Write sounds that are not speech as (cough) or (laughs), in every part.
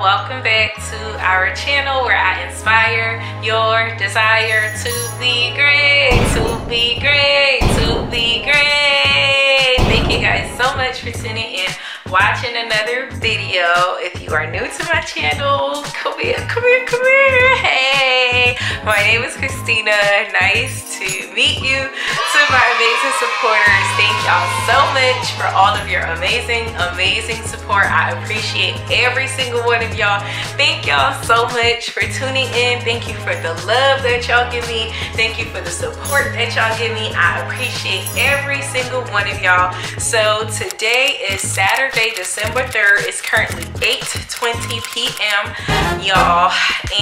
welcome back to our channel where I inspire your desire to be great, to be great, to be great. Thank you guys so much for tuning in watching another video. If you are new to my channel, come here, come here, come here. Hey, my name is Christina. Nice to meet you. To my amazing supporters, thank y'all so much for all of your amazing, amazing support. I appreciate every single one of y'all. Thank y'all so much for tuning in. Thank you for the love that y'all give me. Thank you for the support that y'all give me. I appreciate every single one of y'all. So today is Saturday December 3rd. It's currently 8.20 p.m. y'all.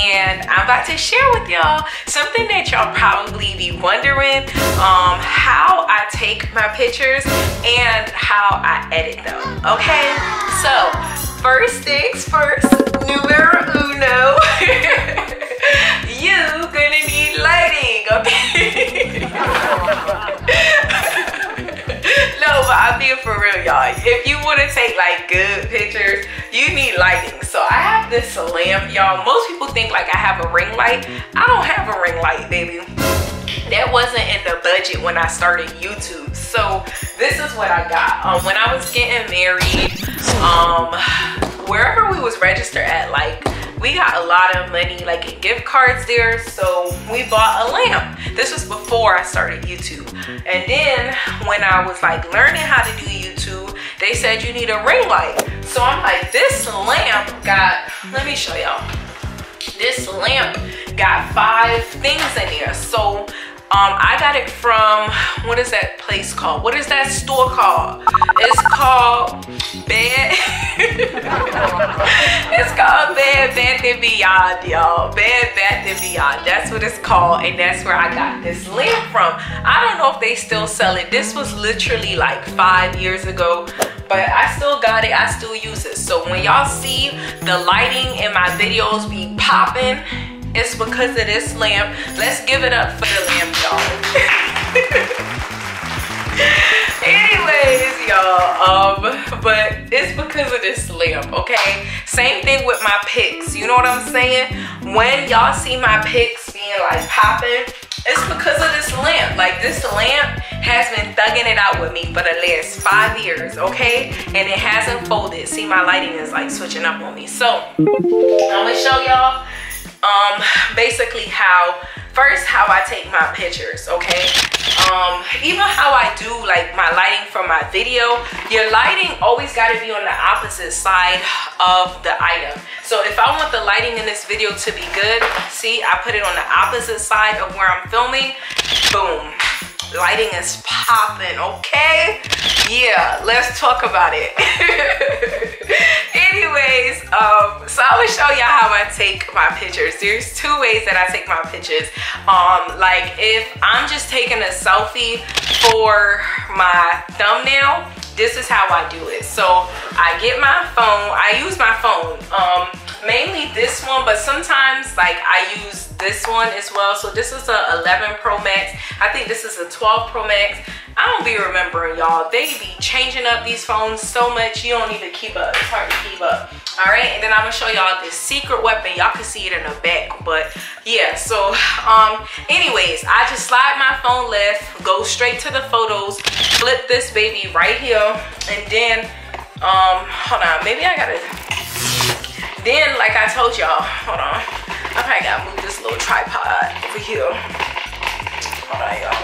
And I'm about to share with y'all something that y'all probably be wondering um, how I take my pictures and how I edit them, okay? So, first things first, numero uno. (laughs) you gonna need lighting, okay? (laughs) want to take like good pictures, you need lighting. So I have this lamp, y'all. Most people think like I have a ring light. I don't have a ring light, baby. That wasn't in the budget when I started YouTube. So this is what I got. Um, when I was getting married, um, wherever we was registered at, like we got a lot of money like in gift cards there so we bought a lamp this was before i started youtube and then when i was like learning how to do youtube they said you need a ring light so i'm like this lamp got let me show y'all this lamp got five things in there so um, I got it from, what is that place called? What is that store called? It's called Bed. (laughs) it's called Bed Bath and Beyond, y'all. Bed Bath and Beyond. That's what it's called. And that's where I got this lamp from. I don't know if they still sell it. This was literally like five years ago but I still got it, I still use it. So when y'all see the lighting in my videos be popping, it's because of this lamp. Let's give it up for the lamp, y'all. (laughs) Anyways, y'all, um, but it's because of this lamp, okay? Same thing with my pics, you know what I'm saying? When y'all see my pics being like popping, it's because of this lamp. Like this lamp has been thugging it out with me for the last five years, okay? And it hasn't folded. See, my lighting is like switching up on me. So, I'm gonna show y'all um basically how first how i take my pictures okay? Um even how i do like my lighting for my video your lighting always got to be on the opposite side of the item. So if i want the lighting in this video to be good see i put it on the opposite side of where i'm filming boom lighting is popping okay? Yeah let's talk about it. (laughs) Anyways um so i will show y'all how i take my pictures. There's two ways that i take my pictures. Um like if i'm just taking a selfie for my thumbnail this is how i do it. So i get my phone i use my phone um mainly this one but sometimes like i use this one as well. So this is a 11 pro max. I think this is a 12 pro max. I don't be remembering y'all. They be changing up these phones so much you don't even keep up. It's hard to keep up all right and then i'm gonna show y'all this secret weapon y'all can see it in the back but yeah so um anyways i just slide my phone left go straight to the photos flip this baby right here and then um hold on maybe i gotta then like i told y'all hold on I probably gotta move this little tripod over here. Hold on, y'all.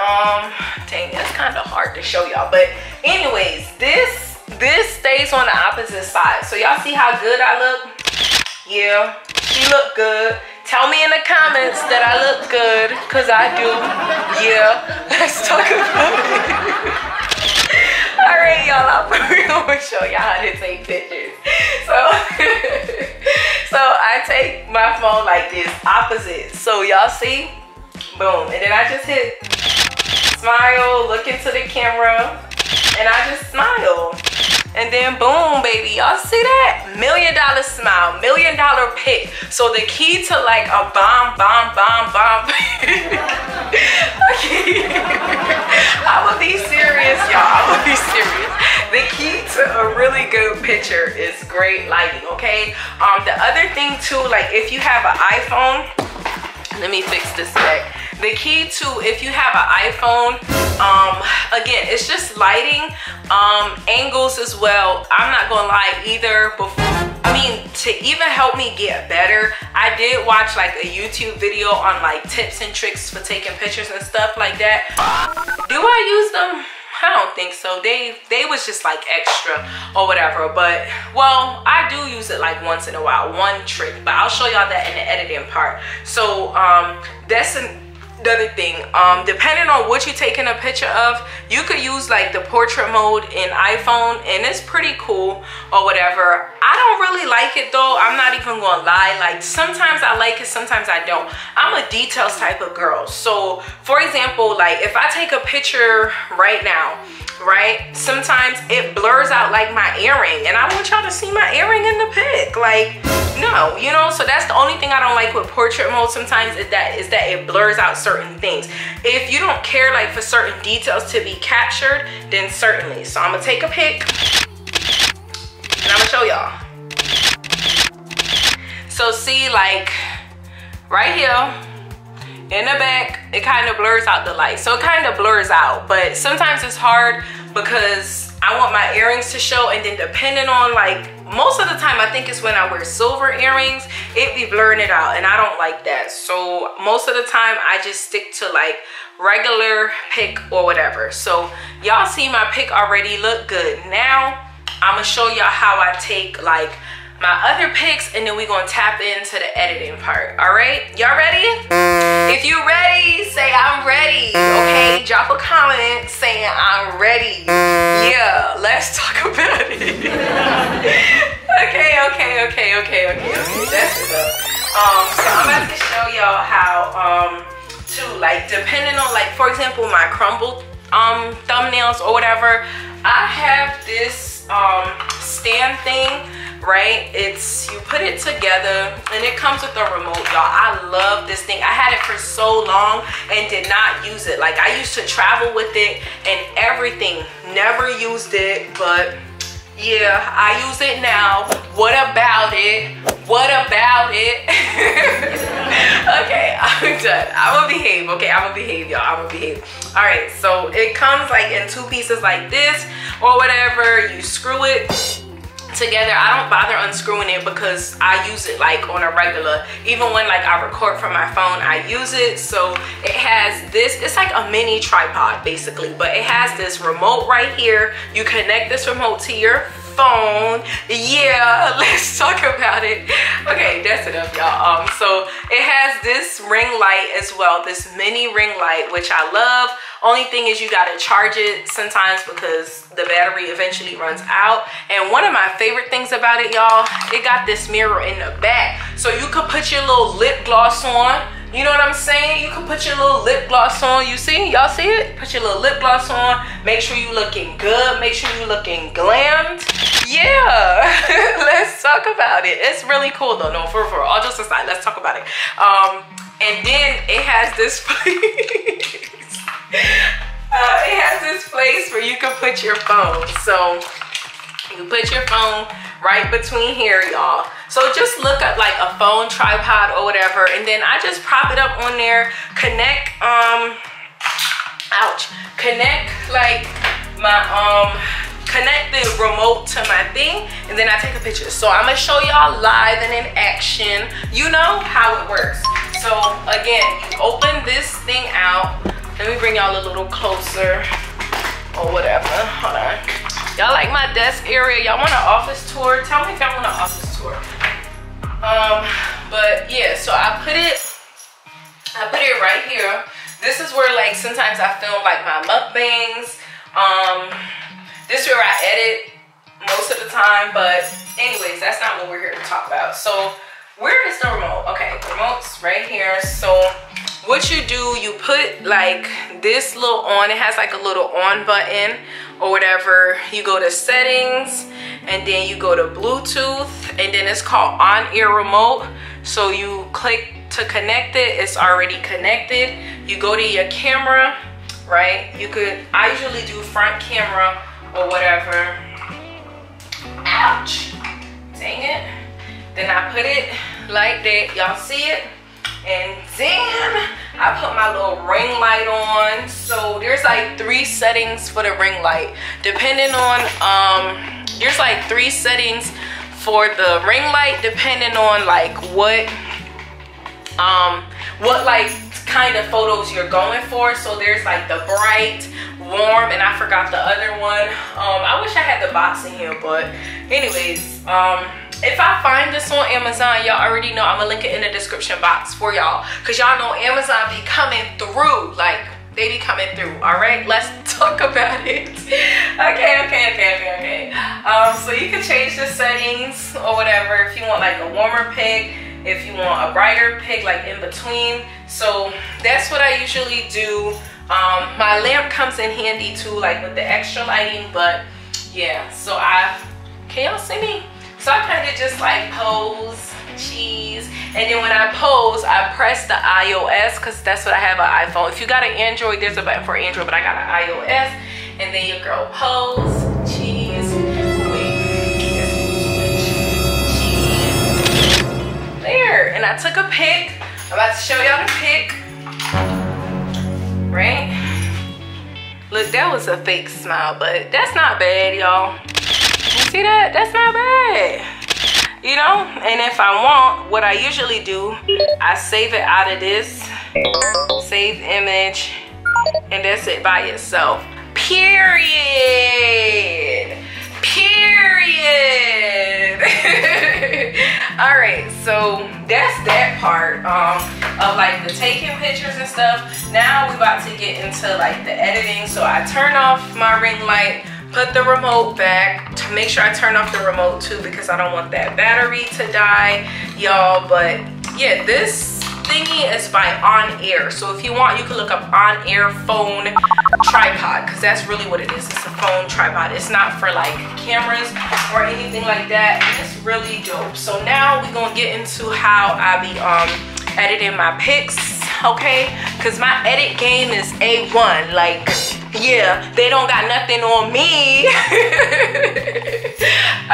Um, dang, that's kind of hard to show y'all. But anyways, this this stays on the opposite side. So y'all see how good I look? Yeah, she look good. Tell me in the comments that I look good, cause I do. Yeah, (laughs) let's talk about it. (laughs) All right, y'all, I'm (laughs) gonna show y'all how to take pictures. So, so I take my phone like this, opposite. So y'all see, boom. And then I just hit smile, look into the camera, and I just smile. And then boom, baby, y'all see that? Million dollar smile, million dollar pick. So the key to like a bomb, bomb, bomb, bomb. (laughs) okay. (laughs) I would be serious, y'all. I would be serious. The key to a really good picture is great lighting, okay? Um, the other thing too, like if you have an iPhone, let me fix this back. The key to if you have an iPhone, um, again, it's just lighting, um, angles as well. I'm not gonna lie either before I mean, to even help me get better, I did watch like a YouTube video on like tips and tricks for taking pictures and stuff like that. Do I use them? I don't think so. They they was just like extra or whatever. But well, I do use it like once in a while, one trick. But I'll show y'all that in the editing part. So um, that's an another thing. Um depending on what you're taking a picture of you could use like the portrait mode in iphone and it's pretty cool or whatever. I don't really like it though. I'm not even gonna lie. Like sometimes i like it sometimes i don't. I'm a details type of girl. So for example like if i take a picture right now right sometimes it blurs out like my earring and i want y'all to see my earring in the pic. Like no you know? So that's the only thing i don't like with portrait mode sometimes is that is that it blurs out certain things. If you don't care like for certain details to be captured then certainly. So i'm gonna take a pic and i'm gonna show y'all. So see like right here in the back it kind of blurs out the light. So it kind of blurs out but sometimes it's hard because I want my earrings to show and then depending on like most of the time I think it's when I wear silver earrings it be blurring it out and I don't like that. So most of the time I just stick to like regular pick or whatever. So y'all see my pick already look good. Now I'm gonna show y'all how I take like my other pics and then we're gonna tap into the editing part. All right? Y'all ready? If you ready say i'm ready. Okay? Drop a comment saying i'm ready. Yeah let's talk about it. (laughs) Okay okay okay okay okay okay. That's enough um so i'm about to show y'all how um to like depending on like for example my crumbled um thumbnails or whatever i have this um stand thing right? It's you put it together and it comes with a remote y'all. I love this thing. I had it for so long and did not use it. Like i used to travel with it and everything. Never used it but yeah i use it now. What about it? What about it? (laughs) Okay i'm done. I'm gonna behave okay? I'm gonna behave y'all. I'm gonna behave. All right so it comes like in two pieces like this or whatever. You screw it together i don't bother unscrewing it because i use it like on a regular. Even when like i record from my phone i use it. So it has this it's like a mini tripod basically. But it has this remote right here. You connect this remote to your phone. Yeah (laughs) let's talk about it. Okay that's enough y'all. Um so it has this ring light as well this mini ring light which i love. Only thing is you gotta charge it sometimes because the battery eventually runs out. And one of my favorite things about it y'all it got this mirror in the back. So you could put your little lip gloss on you know what I'm saying? You can put your little lip gloss on. You see? Y'all see it? Put your little lip gloss on. Make sure you looking good. Make sure you looking glammed. Yeah. (laughs) let's talk about it. It's really cool though. No, for, for all just aside, let's talk about it. Um, and then it has this (laughs) place. uh, it has this place where you can put your phone. So you put your phone right between here, y'all. So just look at like a phone tripod or whatever, and then I just prop it up on there, connect, um, ouch, connect like my, um, connect the remote to my thing, and then I take a picture. So I'm gonna show y'all live and in action, you know how it works. So again, you open this thing out. Let me bring y'all a little closer or whatever, hold on. Y'all like my desk area? Y'all want an office tour? Tell me if y'all want an office tour. Um, but yeah, so I put it, I put it right here. This is where like sometimes I film like my mukbangs. Um, this is where I edit most of the time, but anyways, that's not what we're here to talk about. So where is the remote? Okay, remote's right here. So what you do, you put like this little on, it has like a little on button or whatever. You go to settings and then you go to Bluetooth and then it's called on air remote. So you click to connect it, it's already connected. You go to your camera right? You could, I usually do front camera or whatever. Ouch, dang it. Then I put it like that, y'all see it? And then I put my little ring light on. So there's like three settings for the ring light. Depending on, um, there's like three settings for the ring light depending on like what, um, what like kind of photos you're going for. So there's like the bright, warm, and I forgot the other one. Um, I wish I had the box in here, but anyways, um, if I find this on Amazon, y'all already know I'm gonna link it in the description box for y'all. Cause y'all know Amazon be coming through, like they be coming through, all right? Let's (laughs) talk about it. okay, okay, okay, okay, okay. Um, so you can change the settings or whatever if you want like a warmer pic, if you want a brighter pic like in between. So that's what I usually do. Um, my lamp comes in handy too, like with the extra lighting, but yeah, so I, can y'all see me? So I kind of just like pose, cheese, and then when I pose, I press the iOS because that's what I have an iPhone. If you got an Android, there's a button for Android, but I got an iOS. And then your girl pose, cheese, There, and I took a pic. I'm about to show y'all the pic. Right? Look, that was a fake smile, but that's not bad, y'all. You see that? That's not bad. You know? And if I want, what I usually do, I save it out of this. Save image. And that's it by itself. Period. Period. (laughs) All right, so that's that part um, of like the taking pictures and stuff. Now we about to get into like the editing. So I turn off my ring light put the remote back to make sure I turn off the remote too because I don't want that battery to die y'all. But yeah this thingy is by on air. So if you want you can look up on air phone tripod because that's really what it is. It's a phone tripod. It's not for like cameras or anything like that. And it's really dope. So now we're gonna get into how I be um editing my pics okay? Because my edit game is a1 like yeah they don't got nothing on me (laughs)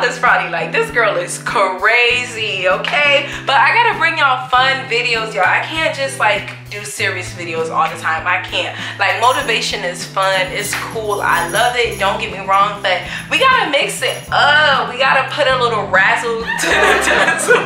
y'all is like this girl is crazy okay? But i gotta bring y'all fun videos y'all. I can't just like do serious videos all the time. I can't. Like motivation is fun. It's cool. I love it. Don't get me wrong but we gotta mix it up. We gotta put a little razzle (laughs) to the dazzle. (laughs)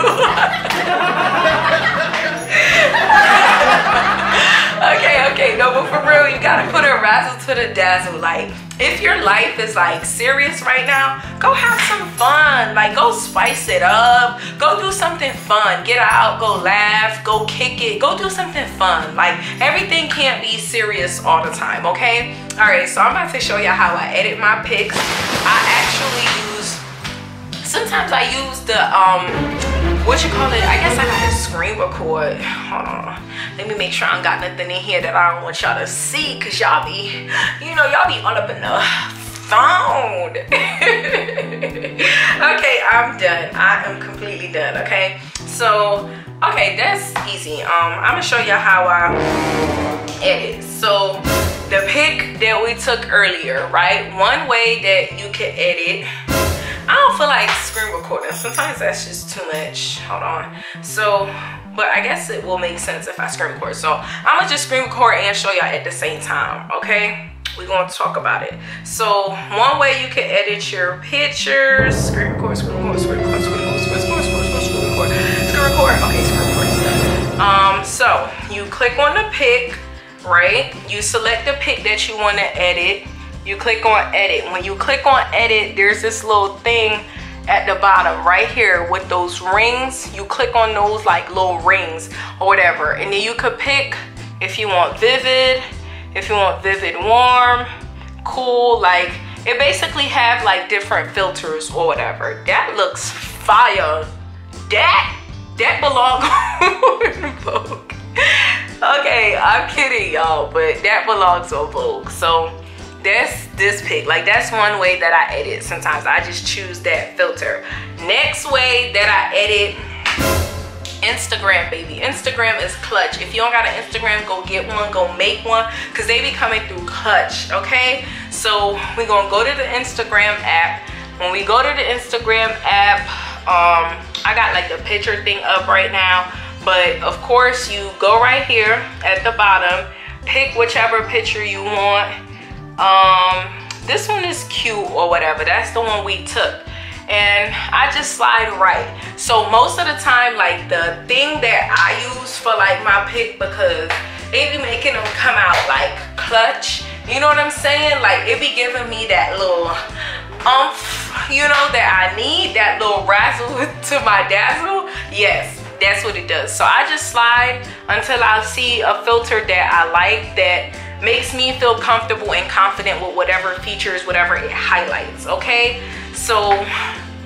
okay, okay, no, but for real, you gotta put a razzle to the dazzle. Like, if your life is like serious right now, go have some fun. Like, go spice it up. Go do something fun. Get out, go laugh, go kick it, go do something fun. Like, everything can't be serious all the time, okay? All right, so I'm about to show you how I edit my pics. I actually use, sometimes I use the, um, what you call it i guess i gotta screen record hold on let me make sure i don't got nothing in here that i don't want y'all to see because y'all be you know y'all be all up in the phone (laughs) okay i'm done i am completely done okay so okay that's easy um i'm gonna show y'all how i edit so the pic that we took earlier right one way that you can edit I don't feel like screen recording. Sometimes that's just too much. Hold on. So, but I guess it will make sense if I screen record. So I'm gonna just screen record and show y'all at the same time, okay? We're gonna talk about it. So one way you can edit your pictures, screen record, screen record, screen record, screen record, screen record, screen record, screen record, screen record. Okay, screen record. Um, so you click on the pic, right? You select the pic that you wanna edit you click on edit. When you click on edit, there's this little thing at the bottom right here with those rings. You click on those like little rings or whatever. And then you could pick if you want vivid, if you want vivid warm, cool, like it basically have like different filters or whatever. That looks fire. That, that belongs (laughs) on Vogue. Okay, I'm kidding y'all, but that belongs on Vogue. So that's this pic like that's one way that i edit sometimes i just choose that filter next way that i edit Instagram, baby. Instagram is clutch. If you don't got an Instagram, go get one, go make one, because they be coming through clutch, okay? So we're gonna go to the Instagram app. When we go to the Instagram app, um, I got like the picture thing up right now, but of course you go right here at the bottom, pick whichever picture you want. Um, this one is cute or whatever. That's the one we took and I just slide right. So most of the time, like the thing that I use for like my pick because it be making them come out like clutch. You know what I'm saying? Like it be giving me that little umph, you know, that I need, that little razzle (laughs) to my dazzle. Yes, that's what it does. So I just slide until I see a filter that I like that makes me feel comfortable and confident with whatever features, whatever it highlights, okay? So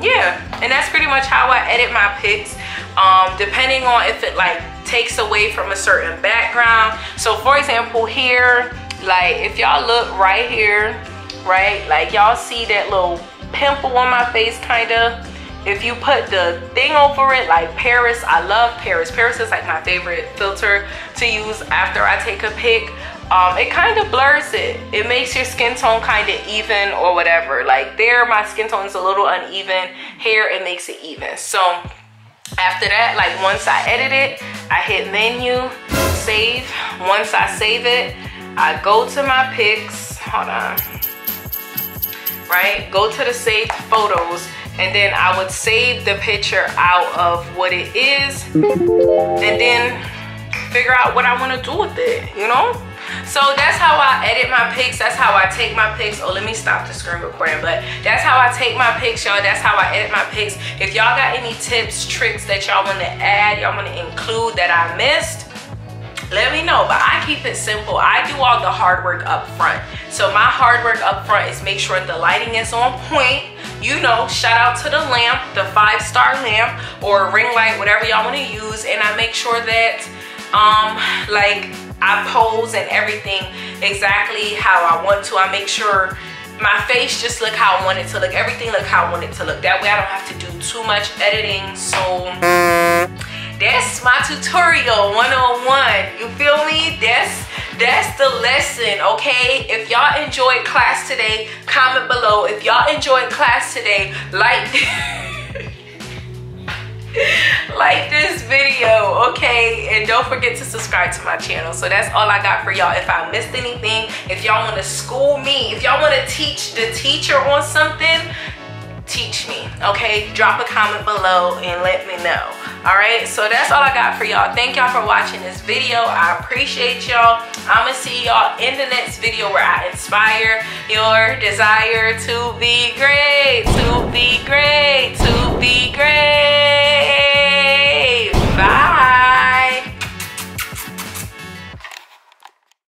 yeah, and that's pretty much how I edit my pics. Um, depending on if it like takes away from a certain background. So for example here, like if y'all look right here, right? Like y'all see that little pimple on my face kinda. If you put the thing over it, like Paris, I love Paris. Paris is like my favorite filter to use after I take a pic um, it kind of blurs it. It makes your skin tone kind of even or whatever. Like there, my skin tone is a little uneven. Here, it makes it even. So after that, like once I edit it, I hit menu, save. Once I save it, I go to my pics. Hold on. Right? Go to the saved photos and then I would save the picture out of what it is and then figure out what I want to do with it, you know? So that's how I edit my pics. That's how I take my pics. Oh, let me stop the screen recording. But that's how I take my pics, y'all. That's how I edit my pics. If y'all got any tips, tricks that y'all want to add, y'all want to include that I missed, let me know but i keep it simple i do all the hard work up front so my hard work up front is make sure the lighting is on point you know shout out to the lamp the five star lamp or ring light whatever y'all want to use and i make sure that um like I pose and everything exactly how I want to. I make sure my face just look how I want it to look. Everything look how I want it to look. That way I don't have to do too much editing. So that's my tutorial 101. You feel me? That's that's the lesson, okay? If y'all enjoyed class today, comment below. If y'all enjoyed class today, like (laughs) (laughs) like this video okay? And don't forget to subscribe to my channel. So that's all i got for y'all. If i missed anything if y'all want to school me if y'all want to teach the teacher on something teach me okay? Drop a comment below and let me know all right so that's all i got for y'all. Thank y'all for watching this video. I appreciate y'all. I'ma see y'all in the next video where i inspire your desire to be great to be great to be great. Bye.